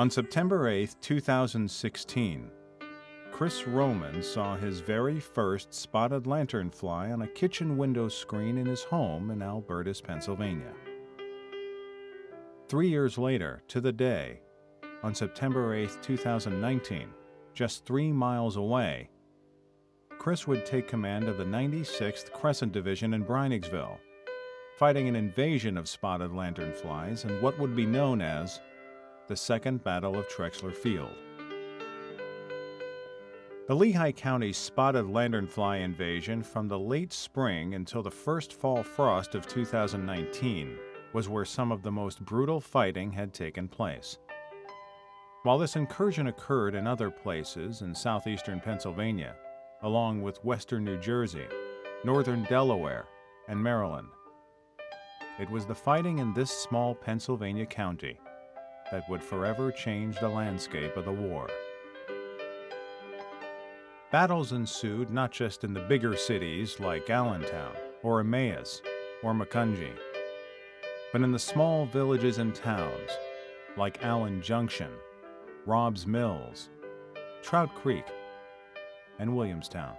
On September 8, 2016, Chris Roman saw his very first spotted lanternfly on a kitchen window screen in his home in Alburtis, Pennsylvania. Three years later, to the day, on September 8, 2019, just three miles away, Chris would take command of the 96th Crescent Division in Breinigsville, fighting an invasion of spotted lanternflies and what would be known as the Second Battle of Trexler Field. The Lehigh County spotted lanternfly invasion from the late spring until the first fall frost of 2019 was where some of the most brutal fighting had taken place. While this incursion occurred in other places in southeastern Pennsylvania, along with western New Jersey, northern Delaware, and Maryland, it was the fighting in this small Pennsylvania county that would forever change the landscape of the war. Battles ensued not just in the bigger cities like Allentown or Emmaus or Macungie, but in the small villages and towns like Allen Junction, Robb's Mills, Trout Creek, and Williamstown.